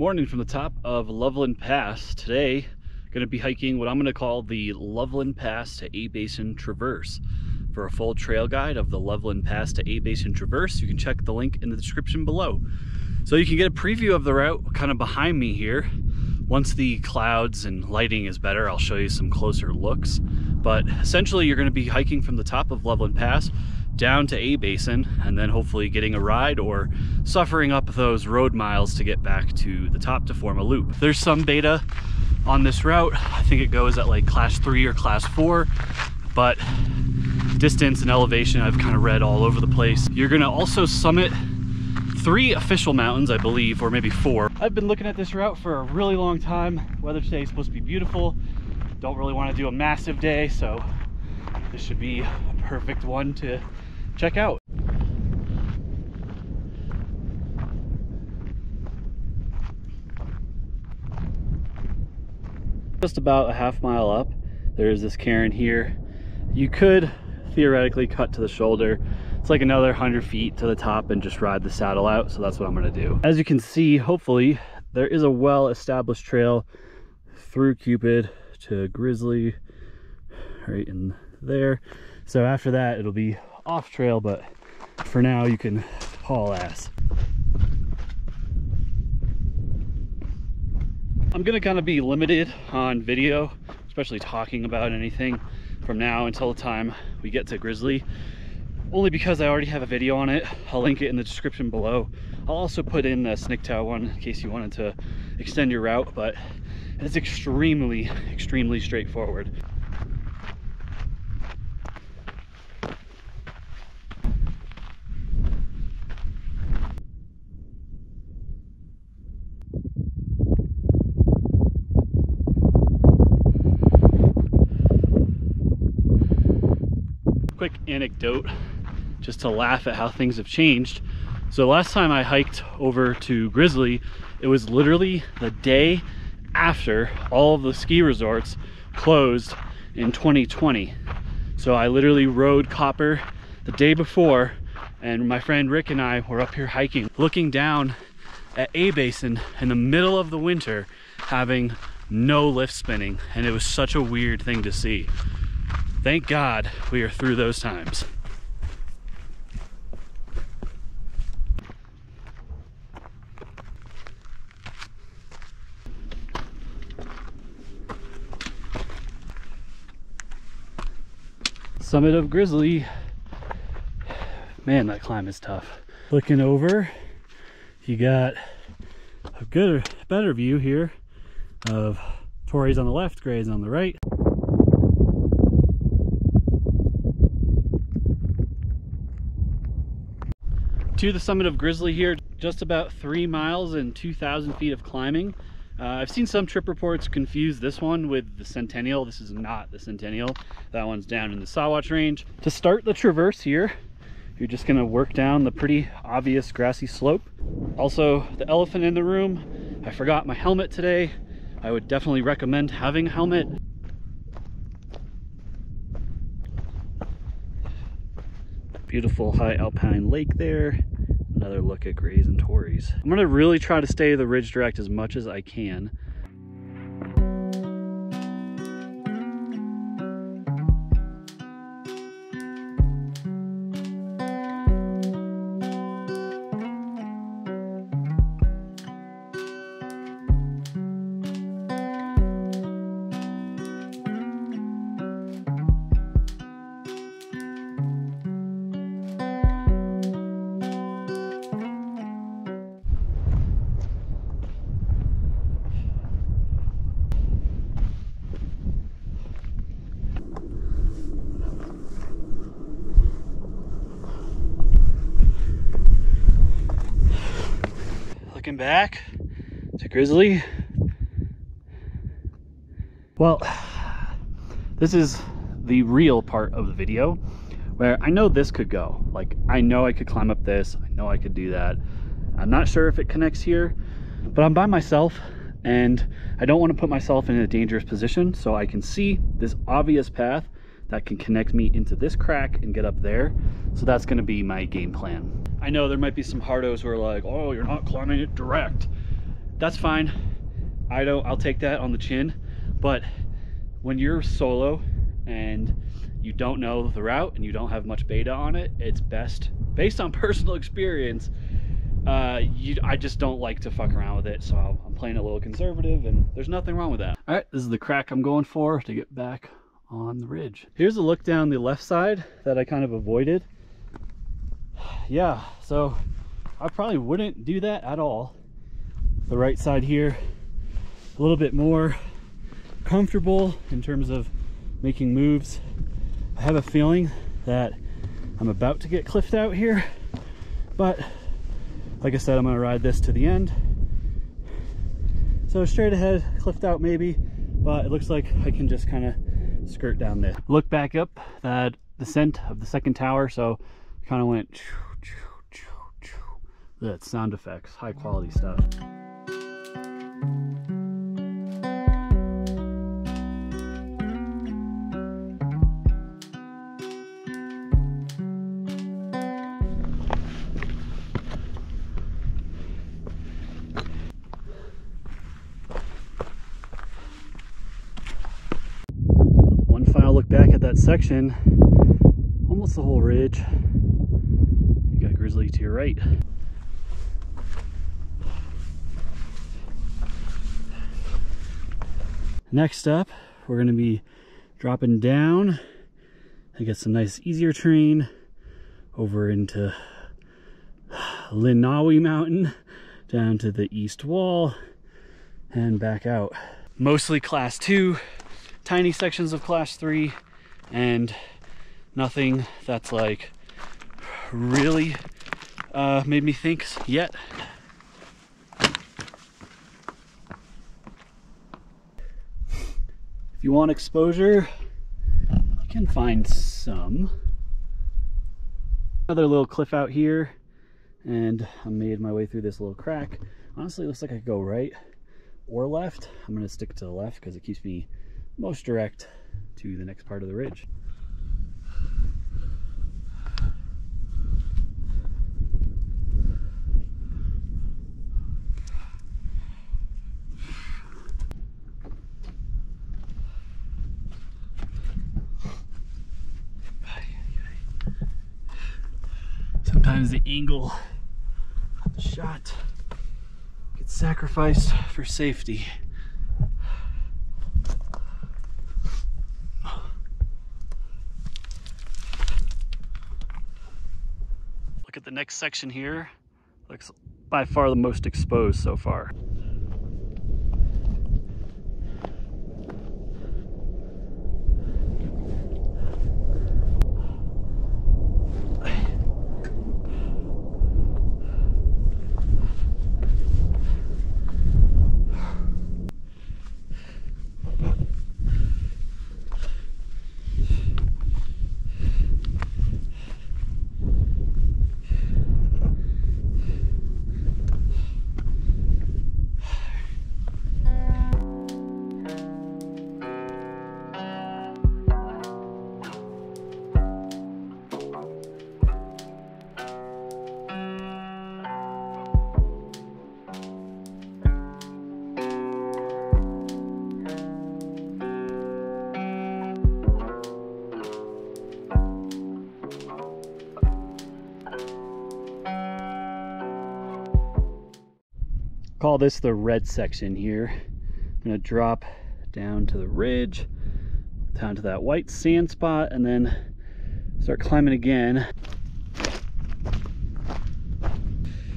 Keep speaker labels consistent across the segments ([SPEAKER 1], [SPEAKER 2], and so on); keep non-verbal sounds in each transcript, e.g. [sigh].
[SPEAKER 1] Morning from the top of Loveland Pass. Today, going to be hiking what I'm going to call the Loveland Pass to A Basin Traverse. For a full trail guide of the Loveland Pass to A Basin Traverse, you can check the link in the description below. So you can get a preview of the route kind of behind me here. Once the clouds and lighting is better, I'll show you some closer looks. But essentially, you're going to be hiking from the top of Loveland Pass down to A Basin and then hopefully getting a ride or suffering up those road miles to get back to the top to form a loop. There's some beta on this route. I think it goes at like class three or class four, but distance and elevation I've kind of read all over the place. You're gonna also summit three official mountains, I believe, or maybe four. I've been looking at this route for a really long time. Weather today is supposed to be beautiful. Don't really want to do a massive day, so this should be a perfect one to check out. Just about a half mile up, there's this cairn here. You could theoretically cut to the shoulder. It's like another 100 feet to the top and just ride the saddle out, so that's what I'm gonna do. As you can see, hopefully, there is a well-established trail through Cupid to Grizzly, right in there. So after that, it'll be off trail, but for now you can haul ass. I'm gonna kind of be limited on video, especially talking about anything from now until the time we get to Grizzly, only because I already have a video on it. I'll link it in the description below. I'll also put in the Sniktau one in case you wanted to extend your route, but it's extremely, extremely straightforward. Anecdote just to laugh at how things have changed. So last time I hiked over to Grizzly, it was literally the day after all of the ski resorts closed in 2020. So I literally rode Copper the day before and my friend Rick and I were up here hiking, looking down at A Basin in the middle of the winter, having no lift spinning. And it was such a weird thing to see. Thank God we are through those times. Summit of Grizzly. Man, that climb is tough. Looking over, you got a good, better view here of Torrey's on the left, Gray's on the right. To the summit of Grizzly here, just about three miles and 2,000 feet of climbing. Uh, I've seen some trip reports confuse this one with the Centennial. This is not the Centennial. That one's down in the Sawatch range. To start the traverse here, you're just gonna work down the pretty obvious grassy slope. Also, the elephant in the room. I forgot my helmet today. I would definitely recommend having a helmet. Beautiful high alpine lake there. Another look at Grays and Torreys. I'm gonna really try to stay the ridge direct as much as I can. Back to Grizzly. Well, this is the real part of the video where I know this could go. Like, I know I could climb up this. I know I could do that. I'm not sure if it connects here, but I'm by myself and I don't want to put myself in a dangerous position so I can see this obvious path that can connect me into this crack and get up there. So that's going to be my game plan. I know there might be some hardos who are like, oh, you're not climbing it direct. that's fine. I don't, I'll take that on the chin. But when you're solo and you don't know the route and you don't have much beta on it, it's best, based on [laughs] personal experience, uh, you, I just don't like to fuck around with it. So i am playing a little conservative and there's nothing wrong with that. All right, this is the crack I'm going for to get back on the ridge. Here's a look down the left side that I kind of avoided. Yeah, so I probably wouldn't do that at all. The right side here, a little bit more comfortable in terms of making moves. I have a feeling that I'm about to get cliffed out here, but like I said, I'm gonna ride this to the end. So straight ahead, cliffed out maybe, but it looks like I can just kind of skirt down this. Look back up that descent of the second tower, so kind of went that sound effects, high quality stuff. One final look back at that section, almost the whole ridge. Grizzly to your right. Next up, we're gonna be dropping down and get some nice easier terrain over into Lenawee Mountain, down to the east wall, and back out. Mostly class two, tiny sections of class three, and nothing that's like really uh, made me think yet. If you want exposure, you can find some. Another little cliff out here, and I made my way through this little crack. Honestly, looks like I could go right or left. I'm gonna stick to the left because it keeps me most direct to the next part of the ridge. The angle of the shot gets sacrificed for safety. Look at the next section here looks by far the most exposed so far. Call this the red section here. I'm gonna drop down to the ridge, down to that white sand spot, and then start climbing again.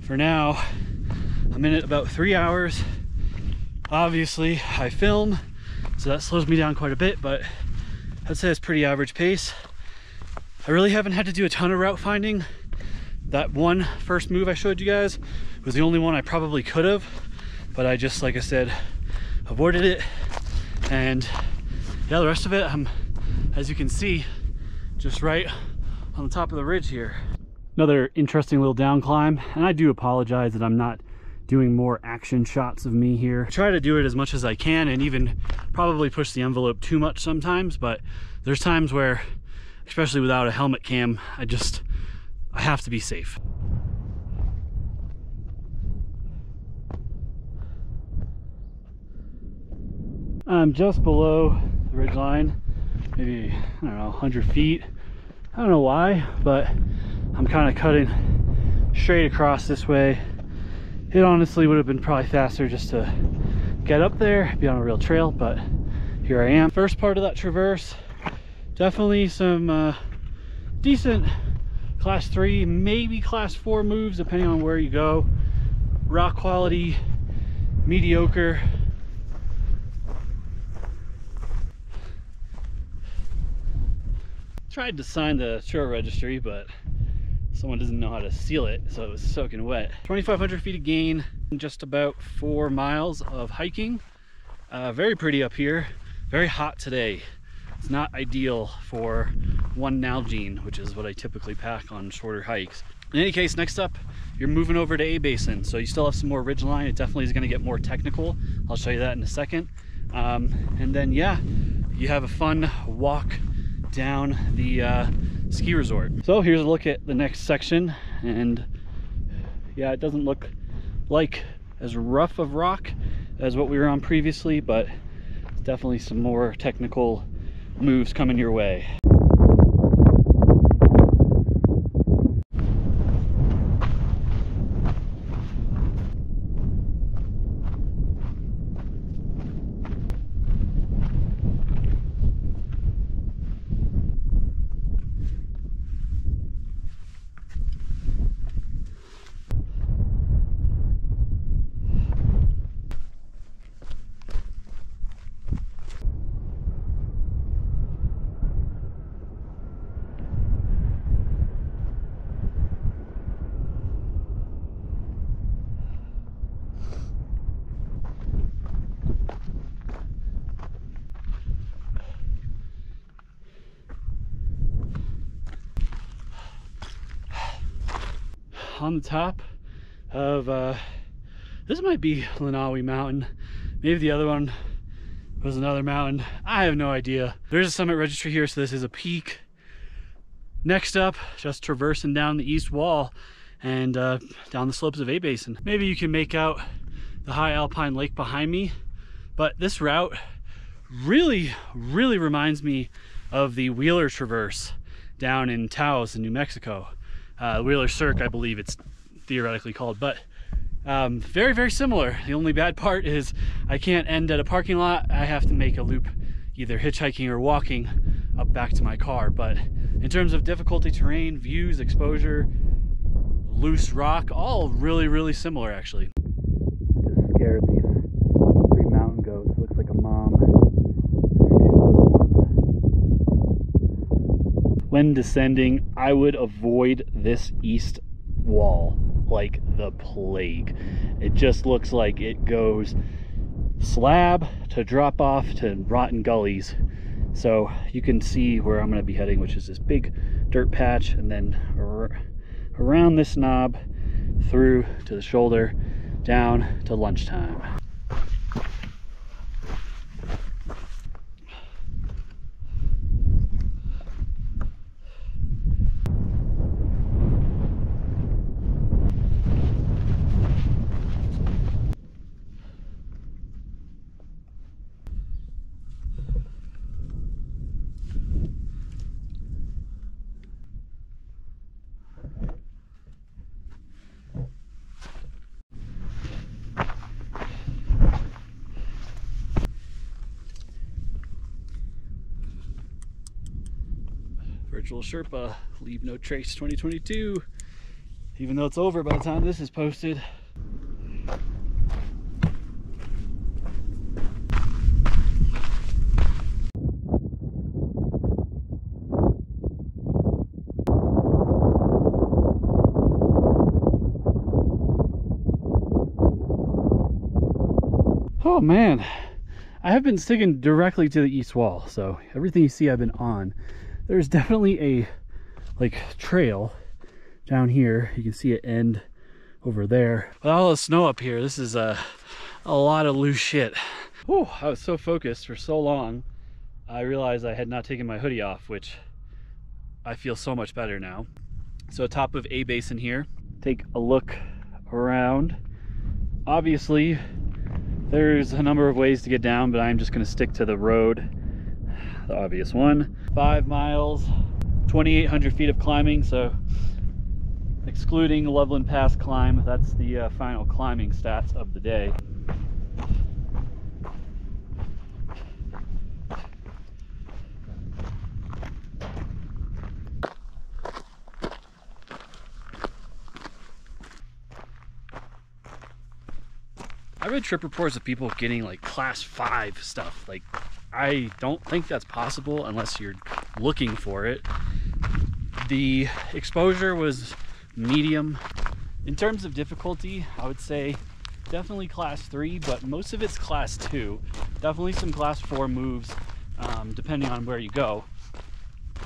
[SPEAKER 1] For now, I'm in it about three hours. Obviously, I film, so that slows me down quite a bit, but I'd say it's pretty average pace. I really haven't had to do a ton of route finding. That one first move I showed you guys was the only one I probably could have, but I just, like I said, avoided it. And yeah, the rest of it, I'm, as you can see, just right on the top of the ridge here. Another interesting little down climb, and I do apologize that I'm not doing more action shots of me here. I try to do it as much as I can and even probably push the envelope too much sometimes, but there's times where, especially without a helmet cam, I just, I have to be safe. I'm just below the ridge line, maybe, I don't know, 100 feet. I don't know why, but I'm kind of cutting straight across this way. It honestly would have been probably faster just to get up there, be on a real trail, but here I am. First part of that traverse, definitely some uh, decent class three, maybe class four moves, depending on where you go. Rock quality, mediocre. Tried to sign the trail registry, but someone doesn't know how to seal it, so it was soaking wet. 2,500 feet of gain, just about four miles of hiking. Uh, very pretty up here, very hot today. It's not ideal for one Nalgene, which is what I typically pack on shorter hikes. In any case, next up, you're moving over to A Basin. So you still have some more ridgeline. It definitely is gonna get more technical. I'll show you that in a second. Um, and then, yeah, you have a fun walk down the uh, ski resort. So here's a look at the next section. And yeah, it doesn't look like as rough of rock as what we were on previously, but it's definitely some more technical moves coming your way. On the top of uh, this might be Lenawee Mountain. Maybe the other one was another mountain. I have no idea. There's a summit registry here, so this is a peak. Next up, just traversing down the east wall and uh, down the slopes of A Basin. Maybe you can make out the high alpine lake behind me, but this route really, really reminds me of the Wheeler Traverse down in Taos in New Mexico uh, Wheeler Cirque, I believe it's theoretically called, but um, very, very similar. The only bad part is I can't end at a parking lot. I have to make a loop either hitchhiking or walking up back to my car. But in terms of difficulty terrain, views, exposure, loose rock, all really, really similar actually. Just scared these three mountain goats. Looks like a mom when descending, I would avoid this east wall like the plague. It just looks like it goes slab to drop off to rotten gullies. So you can see where I'm going to be heading, which is this big dirt patch, and then around this knob through to the shoulder, down to lunchtime. Virtual Sherpa, Leave No Trace 2022. Even though it's over by the time this is posted. Oh man, I have been sticking directly to the east wall, so everything you see I've been on there's definitely a like trail down here. You can see it end over there. With all the snow up here, this is a, a lot of loose shit. Oh, I was so focused for so long. I realized I had not taken my hoodie off, which I feel so much better now. So top of A Basin here, take a look around. Obviously, There's a number of ways to get down, but I'm just gonna stick to the road, the obvious one. Five miles, 2,800 feet of climbing, so excluding Loveland Pass climb, that's the uh, final climbing stats of the day. I read trip reports of people getting like class five stuff. Like, I don't think that's possible unless you're looking for it. The exposure was medium. In terms of difficulty, I would say definitely class three, but most of it's class two. Definitely some class four moves, um, depending on where you go.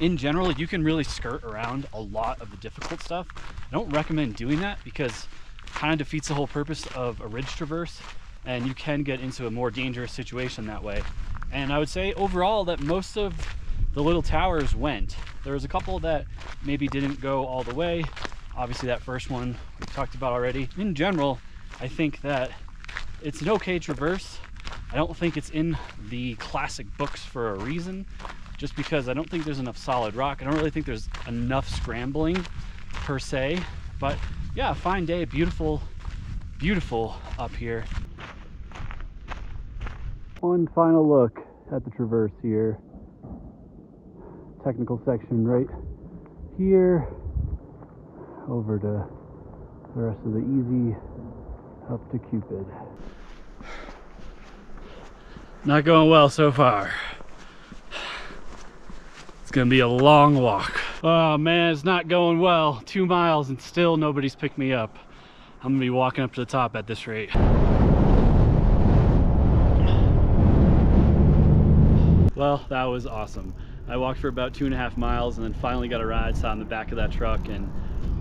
[SPEAKER 1] In general, you can really skirt around a lot of the difficult stuff. I don't recommend doing that because it kind of defeats the whole purpose of a ridge traverse and you can get into a more dangerous situation that way. And I would say overall that most of the little towers went. There was a couple that maybe didn't go all the way. Obviously that first one we talked about already. In general, I think that it's an okay traverse. I don't think it's in the classic books for a reason, just because I don't think there's enough solid rock. I don't really think there's enough scrambling per se, but yeah, fine day, beautiful, beautiful up here. One final look at the traverse here. Technical section right here. Over to the rest of the easy up to Cupid. Not going well so far. It's gonna be a long walk. Oh man, it's not going well. Two miles and still nobody's picked me up. I'm gonna be walking up to the top at this rate. Well, that was awesome. I walked for about two and a half miles and then finally got a ride, sat on the back of that truck and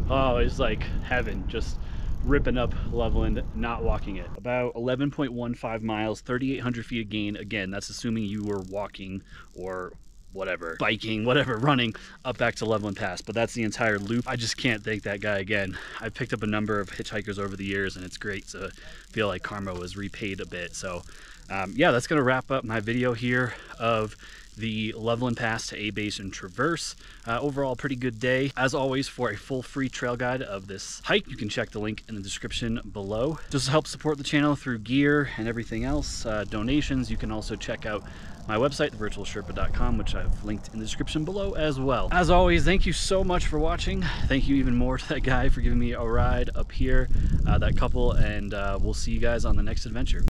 [SPEAKER 1] oh, it was like heaven, just ripping up Loveland, not walking it. About 11.15 miles, 3,800 feet of gain. Again, that's assuming you were walking or whatever, biking, whatever, running up back to Loveland Pass. But that's the entire loop. I just can't thank that guy again. I picked up a number of hitchhikers over the years and it's great to feel like karma was repaid a bit. So um, yeah, that's gonna wrap up my video here of the Loveland Pass to A Basin Traverse. Uh, overall, pretty good day. As always, for a full free trail guide of this hike, you can check the link in the description below. Just to help support the channel through gear and everything else, uh, donations, you can also check out my website, thevirtualsherpa.com, which I've linked in the description below as well. As always, thank you so much for watching. Thank you even more [laughs] to that guy for giving me a ride up here, uh, that couple, and uh, we'll see you guys on the next adventure.